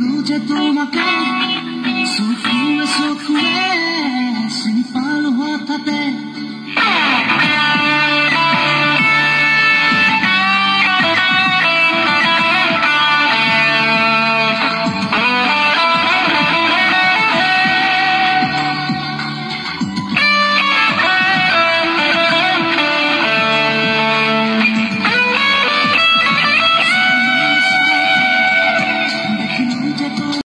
No, just don't tomate